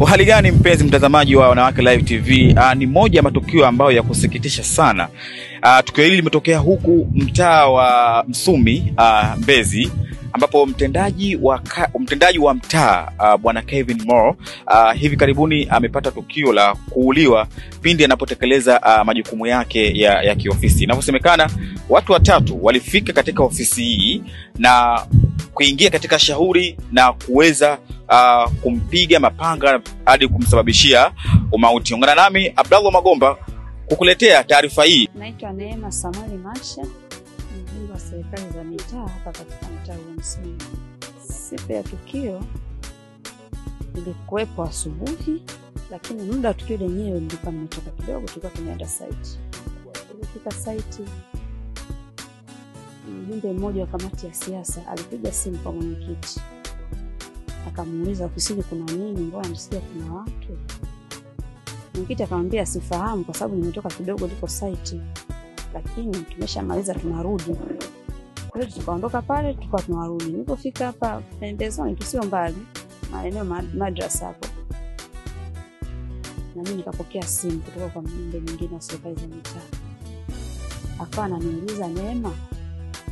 Uhali gani mpenzi mtazamaji wa Wanawake Live TV? Aa, ni moja ya matukio ambayo ya kusikitisha sana. Aa, tukio hili limetokea huku mtaa wa Msumi aa, Mbezi ambapo mtendaji wa mtendaji wa mtaa uh, bwana Kevin Moore uh, hivi karibuni amepata uh, tukio la kuuliwa pindi anapotekeleza uh, majukumu yake ya, ya kiofisi. Inavyosemekana watu watatu walifika katika ofisi hii na kuingia katika shauri na kuweza uh, kumpiga mapanga hadi kumsababishia umauti. Ungana nami Abdallah Magomba kukuletea taarifa hii. Naitwa Neema Samali Masha, mjumbe wa serikali za mitaa hapa katika mtaa wa Msimi. Siku ya tukio ilikuwepo asubuhi, lakini muda wa tukio lenyewe nilikuwa nimetoka kidogo, tulikuwa tumeenda site. Tulifika site, mjumbe mmoja wa kamati ya siasa alipiga simu kwa mwenyekiti, akamuuliza ofisini kuna nini, mbona nasikia kuna watu? Mwenyekiti akamwambia sifahamu kwa sababu nimetoka kidogo, liko saiti lakini tumeshamaliza tunarudi. Kwa hiyo tukaondoka pale, tukawa tunarudi. Nilipofika hapa pembezoni, tusio mbali, maeneo ma- madrasa hapo, na nikapokea simu kutoka kwa mjumbe mwingine wa serikali za mitaa, akawa ananiuliza Neema,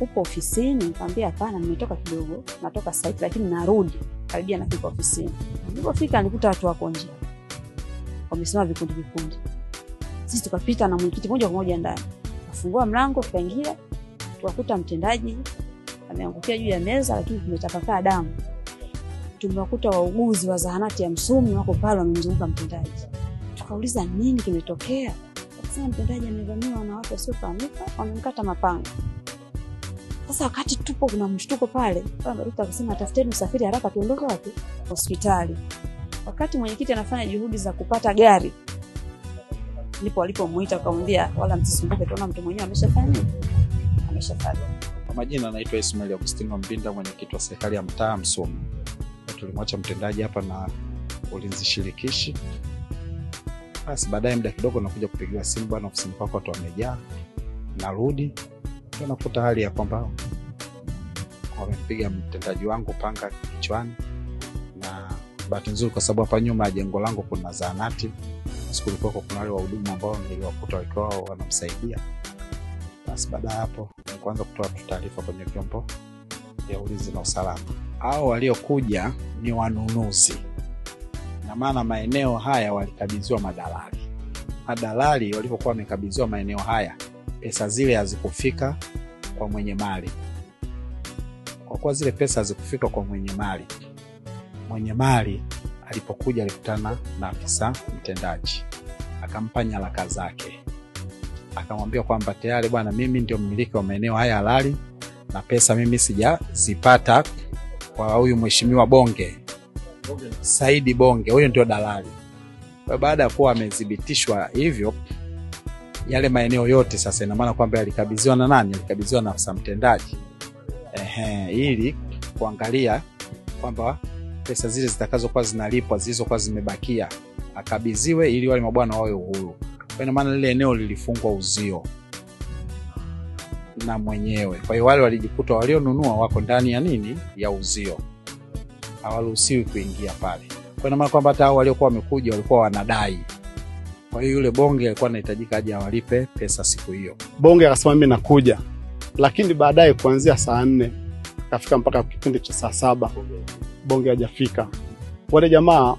upo ofisini? Nikamwambia hapana, nimetoka kidogo, natoka site, lakini narudi karibia nafika ofisini. Nilipofika nikuta watu wako nje wamesimama vikundi vikundi. Sisi tukapita na mwenyekiti moja kwa moja ndani, kafungua mlango, tukaingia, tukakuta mtendaji ameangukia juu ya meza, lakini kumetapakaa damu. Tumewakuta wauguzi wa zahanati ya Msumi wako pale wamemzunguka mtendaji. Tukauliza nini kimetokea, Akasema mtendaji amevamiwa na watu wasiofahamika, wamemkata mapanga. Sasa wakati tupo kuna mshtuko pale, Ruta akasema tafuteni usafiri haraka, tuondoke wapi? Hospitali wakati mwenyekiti anafanya juhudi za kupata gari ndipo alipomuita akamwambia, wala msisumbuke, tuona mtu mwenyewe ameshafanya nini, ameshafariki. Kwa majina anaitwa Ismail Agustino Mbinda, mwenyekiti wa serikali ya mtaa Msumi. Tulimwacha mtendaji hapa na ulinzi shirikishi. Basi baadaye muda kidogo nakuja kupigiwa simu, bwana, ofisini kwako watu wamejaa. Narudi ndio nakuta hali ya kwamba wamepiga mtendaji wangu panga kichwani, na bahati nzuri kwa sababu hapa nyuma ya jengo langu kuna zaanati basi kulikuwa kuna wale wahudumu ambao niliwakuta wakiwa wanamsaidia. Basi baada ya hapo kuanza kutoa taarifa kwenye vyombo vya ulinzi na usalama. au waliokuja ni wanunuzi, na maana maeneo haya walikabidhiwa madalali. Madalali walipokuwa wamekabidhiwa maeneo haya, pesa zile hazikufika kwa mwenye mali. Kwa kuwa zile pesa hazikufika kwa mwenye mali, mwenye mali alipokuja alikutana na afisa mtendaji, akampa nyaraka zake akamwambia kwamba tayari bwana, mimi ndio mmiliki wa maeneo haya halali na pesa mimi sijazipata kwa huyu mheshimiwa Bonge Saidi Bonge, huyu ndio dalali. Baada ya kuwa amethibitishwa hivyo, yale maeneo yote sasa, ina maana kwamba yalikabidhiwa na nani? Yalikabidhiwa na afisa mtendaji ehe, ili kuangalia kwamba pesa zile zitakazokuwa zinalipwa zilizokuwa zimebakia akabidhiwe, ili wale mabwana wawe uhuru kwa ina maana lile eneo lilifungwa uzio na mwenyewe. Kwa hiyo wale walijikuta walionunua wako ndani ya nini, ya uzio, hawaruhusiwi kuingia pale. Kwa ina maana kwamba hata hao waliokuwa wamekuja walikuwa wanadai. Kwa hiyo yule bonge alikuwa anahitajika aje awalipe pesa siku hiyo. Bonge akasema mimi nakuja, lakini baadaye kuanzia saa nne kafika mpaka kipindi cha saa saba bonge hajafika. Wale jamaa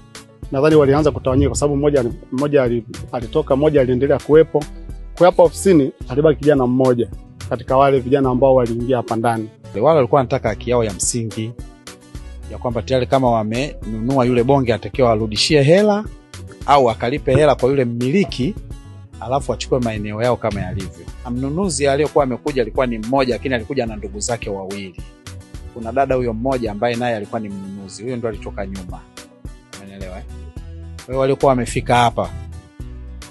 nadhani walianza kutawanyika kwa sababu mmoja mmoja alitoka, mmoja aliendelea kuwepo. Kwa hapa ofisini alibaki kijana mmoja katika wale vijana ambao waliingia hapa ndani. Wale walikuwa wanataka haki yao ya msingi ya kwamba tayari kama wamenunua yule bonge atakiwa warudishie hela au akalipe hela kwa yule mmiliki alafu achukue maeneo yao kama yalivyo. Mnunuzi aliyokuwa amekuja alikuwa ni mmoja, lakini alikuja na ndugu zake wawili. Kuna dada huyo mmoja ambaye naye alikuwa ni mnunuzi, huyo ndo alitoka nyuma, umeelewa eh? Hiyo walikuwa wamefika hapa,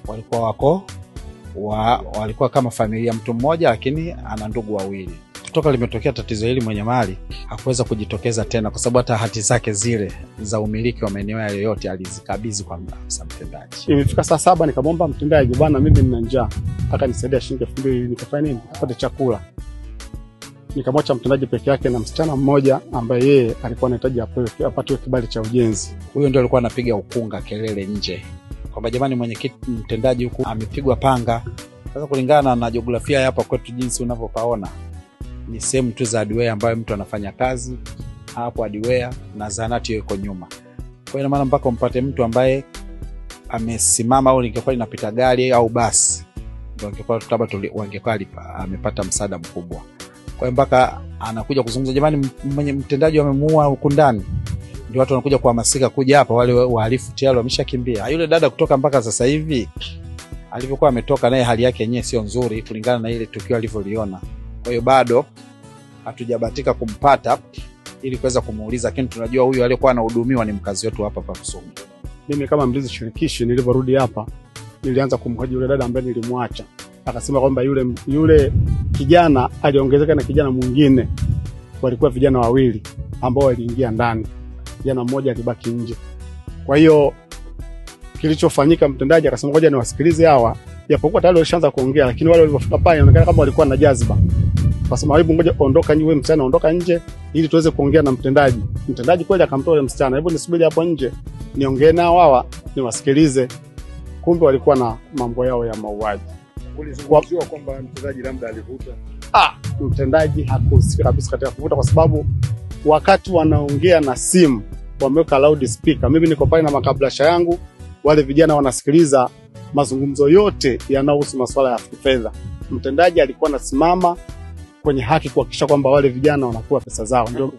walikuwa wako wa, walikuwa kama familia mtu mmoja, lakini ana ndugu wawili. Kutoka limetokea tatizo hili, mwenye mali hakuweza kujitokeza tena, kwa sababu hata hati zake zile za umiliki wa maeneo hayo yote alizikabidhi kwa afisa mtendaji. Imefika saa saba nikamwomba mtendaji, bwana, mimi nina njaa, nataka nisaidie shilingi elfu mbili nikafanya nini, nikapate chakula. nikamwacha mtendaji peke yake na msichana mmoja ambaye yeye alikuwa anahitaji apatiwe kibali cha ujenzi. Huyo ndio alikuwa anapiga ukunga kelele nje kwamba jamani, mwenyekiti mtendaji huku amepigwa panga. Sasa kulingana na jiografia ya hapa kwetu jinsi unavyopaona ni sehemu tu za hardware ambayo mtu anafanya kazi hapo hardware na zahanati hiyo iko nyuma. Kwa hiyo maana mpaka umpate mtu ambaye amesimama au lingekuwa linapita gari au basi ndio amepata msaada mkubwa. Kwa hiyo mpaka anakuja kuzungumza, jamani, mwenye mtendaji wamemuua huku ndani ndio watu wanakuja kuhamasika kuja hapa, wale wahalifu tayari wameshakimbia. Yule dada kutoka mpaka sasa hivi alivyokuwa ametoka, naye hali yake yenyewe sio nzuri kulingana na ile tukio alivyoliona. Kwa hiyo bado hatujabatika kumpata ili kuweza kumuuliza, lakini tunajua huyu aliyekuwa anahudumiwa ni mkazi wetu hapa pa Kisumu. Mimi kama mlinzi shirikishi, nilivyorudi hapa, nilianza kumhoji yule dada ambaye nilimwacha. Akasema kwamba yule yule kijana aliongezeka na kijana mwingine, walikuwa vijana wawili ambao waliingia ndani, kijana mmoja alibaki nje. Kwa hiyo kilichofanyika, mtendaji akasema ngoja niwasikilize hawa, japokuwa tayari walishaanza kuongea, lakini wale walivyofika pale inaonekana kama walikuwa na jazba. Akasema hebu ngoja ondoka nje, wewe msichana ondoka nje ili tuweze kuongea na mtendaji. Mtendaji kweli akamtoa yule msichana, hebu nisubiri hapo nje niongee nao hawa niwasikilize. Kumbe walikuwa na mambo yao ya mauaji. Ulizungumziwa kwamba mtendaji labda alivuta. Ah, mtendaji hakuhusika kabisa katika kuvuta, kwa sababu wakati wanaongea na simu wameweka loud speaker, mimi niko pale na makablasha yangu, wale vijana wanasikiliza mazungumzo yote yanayohusu masuala ya fedha. Mtendaji alikuwa anasimama kwenye haki kuhakikisha kwamba wale vijana wanapewa pesa zao, ndio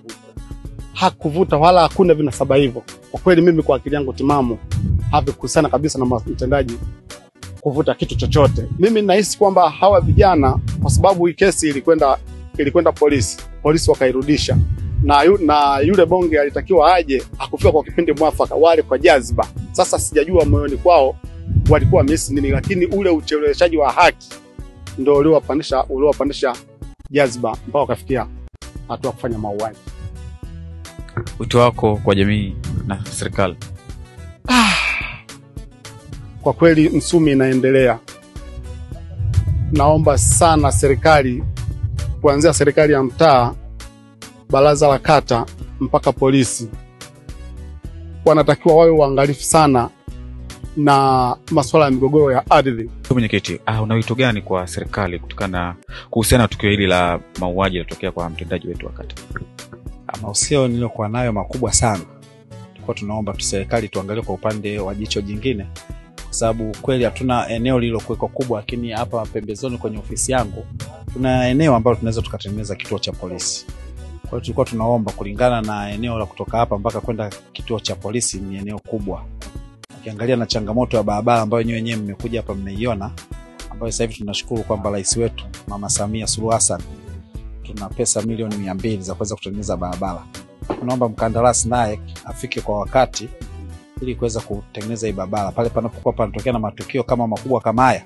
hakuvuta wala hakuna vinasaba hivyo. Kwa kweli mimi kwa akili yangu timamu havikuhusiana kabisa na mtendaji kuvuta kitu chochote. Mimi nahisi kwamba hawa vijana, kwa sababu hii kesi ilikwenda ilikwenda polisi, polisi wakairudisha na, yu, na yule bonge alitakiwa aje akufika kwa kipindi mwafaka, wale kwa jazba. Sasa sijajua moyoni kwao walikuwa misi nini, lakini ule ucheleweshaji wa haki ndio uliowapandisha uliowapandisha jazba mpaka wakafikia hatua ya kufanya mauaji. Wito wako kwa jamii na serikali? Ah, Kwa kweli Msumi inaendelea. Naomba sana serikali, kuanzia serikali ya mtaa, baraza la kata mpaka polisi, wanatakiwa wawe waangalifu sana na masuala ya migogoro ya ardhi. Mwenyekiti, ah, una wito gani kwa serikali kutokana na kuhusiana na tukio hili la mauaji yalotokea kwa mtendaji wetu wa kata? Mahusiano niliyokuwa nayo makubwa sana, tulikuwa tunaomba serikali tuangalie kwa upande wa jicho jingine, kwa sababu kweli hatuna eneo lililokuwekwa kubwa, lakini hapa pembezoni kwenye ofisi yangu kuna eneo ambalo tunaweza tukatengeneza kituo cha polisi. Kwa hiyo tulikuwa tunaomba kulingana na eneo la kutoka hapa mpaka kwenda kituo cha polisi ni eneo kubwa, ukiangalia na changamoto ya barabara ambayo nyewe wenyewe mmekuja hapa mmeiona, ambayo sasa hivi tunashukuru kwamba rais wetu Mama Samia Suluhu Hassan tuna pesa milioni mia mbili za kuweza kutengeneza barabara. Tunaomba mkandarasi naye afike kwa wakati ili kuweza kutengeneza hii barabara pale panapokuwa panatokea na matukio kama makubwa kama haya,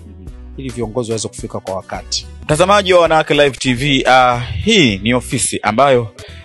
ili viongozi waweze kufika kwa wakati. Mtazamaji wa Wanawake Live TV, uh, hii ni ofisi ambayo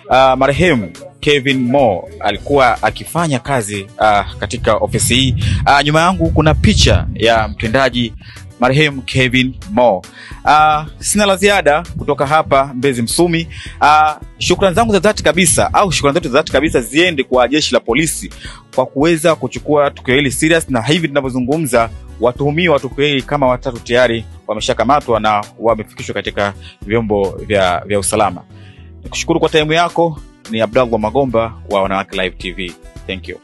uh, marehemu Kevin Mo alikuwa akifanya kazi uh, katika ofisi hii. Uh, nyuma yangu kuna picha ya mtendaji marehemu Kevin Mo. Uh, sina la ziada kutoka hapa Mbezi Msumi. Uh, shukrani zangu za dhati kabisa au shukrani zetu za dhati kabisa ziende kwa jeshi la polisi kwa kuweza kuchukua tukio hili serious, na hivi tunavyozungumza watuhumiwa wa tukio hili kama watatu tayari wameshakamatwa na wamefikishwa katika vyombo vya, vya usalama. Nikushukuru kwa taimu yako. Ni Abdallah Magomba wa Wanawake Live TV. Thank you.